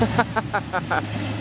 Ha ha ha ha ha!